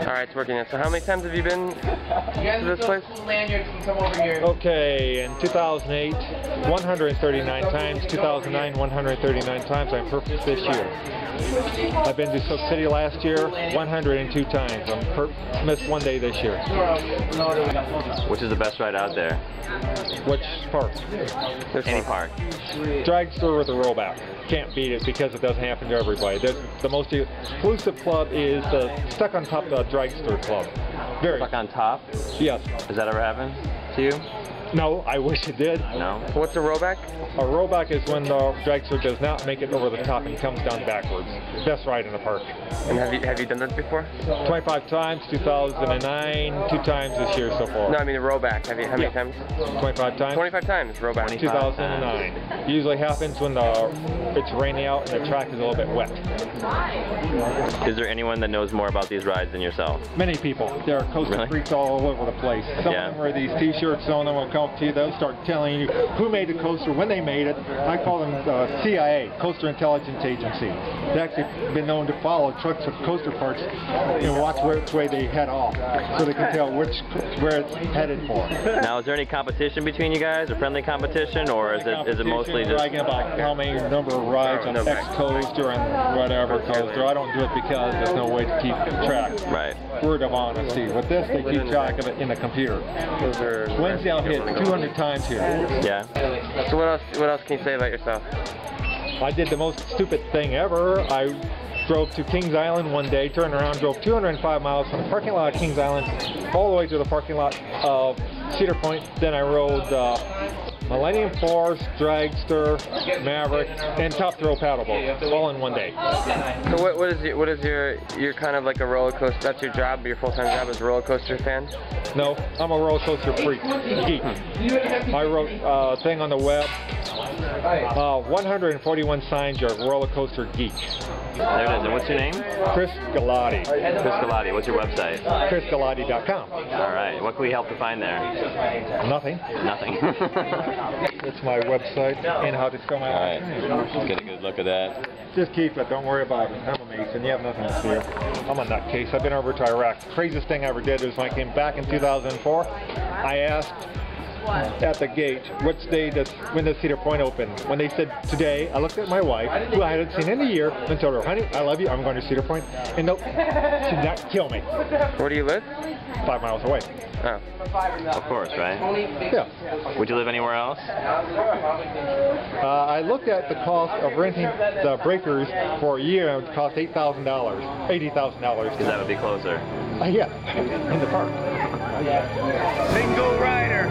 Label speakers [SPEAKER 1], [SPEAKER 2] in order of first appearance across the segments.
[SPEAKER 1] All right, it's working. So how many times have you been
[SPEAKER 2] You
[SPEAKER 1] to this place?
[SPEAKER 2] cool lanyards can come over here.
[SPEAKER 3] Okay, in 2008, 139 times. 2009, 139 times. I'm perfect this year. I've been to Soak City last year, 102 times. I'm per- missed one day this year.
[SPEAKER 4] Which is the best ride out there?
[SPEAKER 3] Which park?
[SPEAKER 1] This
[SPEAKER 4] Any
[SPEAKER 1] one.
[SPEAKER 4] park.
[SPEAKER 3] Dragster with a rollback. Can't beat it because it doesn't happen to everybody. The, the most exclusive club is the Stuck on Top of the Dragster Club. Very.
[SPEAKER 4] Stuck on top?
[SPEAKER 3] Yes.
[SPEAKER 4] Has that ever happened to you?
[SPEAKER 3] No, I wish it did.
[SPEAKER 4] No?
[SPEAKER 1] What's a rollback?
[SPEAKER 3] A rollback is when the dragster does not make it over the top and comes down backwards. Best ride in the park.
[SPEAKER 1] And have you have you done that before?
[SPEAKER 3] 25 times, 2009, two times this year so far.
[SPEAKER 1] No, I mean a rollback. Have you how many
[SPEAKER 3] Yeah.
[SPEAKER 1] times?
[SPEAKER 3] 25 times.
[SPEAKER 1] 25 times rollback.
[SPEAKER 4] 20.
[SPEAKER 3] 2009. Usually happens when the it's raining out and the track is a little bit wet.
[SPEAKER 4] Is there anyone that knows more about these rides than yourself?
[SPEAKER 3] Many people. There are coaster
[SPEAKER 4] Really?
[SPEAKER 3] freaks all over the place. Some
[SPEAKER 4] Yeah.
[SPEAKER 3] of them wear these t-shirts, some of them will come to you, they'll start telling you who made the coaster, when they made it. I call them uh, CIA, Coaster Intelligence Agency. They've actually been known to follow trucks with coaster parts and watch which way they head off so they can tell which where it's headed for.
[SPEAKER 4] Now, is there any competition between you guys, or friendly competition, or is it is it mostly
[SPEAKER 3] Competition,
[SPEAKER 4] just
[SPEAKER 3] bragging about how many number of rides on
[SPEAKER 1] no
[SPEAKER 3] X coaster and whatever coaster. I don't do it because there's no way to keep track.
[SPEAKER 4] right?
[SPEAKER 3] Word of honesty. With this, they keep track of it in the computer.
[SPEAKER 1] Those are.
[SPEAKER 3] Wednesday I'll hit 200 times here.
[SPEAKER 4] Yeah.
[SPEAKER 1] So what else? What else can you say about yourself?
[SPEAKER 3] I did the most stupid thing ever. I drove to Kings Island one day, turned around, drove 205 miles from the parking lot of Kings Island all the way to the parking lot of Cedar Point. Then I rode uh, Millennium Force, Dragster, Maverick, and Top Thrill paddleboat all in one day.
[SPEAKER 1] So what, what is your, what is your you're kind of like a roller coaster? That's your job. Your full time job is a roller coaster fan.
[SPEAKER 3] No, I'm a roller coaster freak, geek. I wrote a thing on the web. Uh, 141 signs you're a roller coaster geek.
[SPEAKER 4] There it is. And what's your name?
[SPEAKER 3] Chris Glodde.
[SPEAKER 4] Chris Glodde. What's your website?
[SPEAKER 3] ChrisGlodde.com.
[SPEAKER 4] All right. What can we help to find there?
[SPEAKER 3] Nothing.
[SPEAKER 4] Nothing.
[SPEAKER 3] It's my website and how to spell my
[SPEAKER 4] All
[SPEAKER 3] last name.
[SPEAKER 4] Let's get a good look at that.
[SPEAKER 3] Just keep it. Don't worry about it. I'm a Mason. You have nothing to fear. I'm a nutcase. I've been over to Iraq. Craziest thing I ever did was when I came back in 2004. I asked at the gate which day does when does Cedar Point open. When they said today, I looked at my wife, who I hadn't seen in a year, and told her, "Honey, I love you. I'm going to Cedar Point." And nope, she did not kill me.
[SPEAKER 1] Where do you live?
[SPEAKER 3] Five miles away.
[SPEAKER 1] Oh.
[SPEAKER 4] Of course, right?
[SPEAKER 3] Yeah.
[SPEAKER 4] Would you live anywhere else?
[SPEAKER 3] Uh, I looked at the cost of renting the breakers for a year. and It would cost eight thousand dollars, eighty thousand dollars.
[SPEAKER 4] Because that would be closer.
[SPEAKER 3] Uh, yeah, in the park.
[SPEAKER 5] Single rider,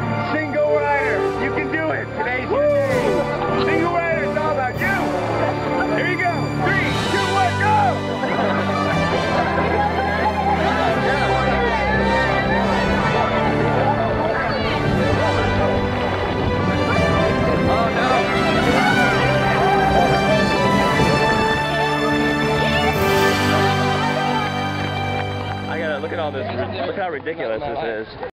[SPEAKER 4] all this. Look how ridiculous this is.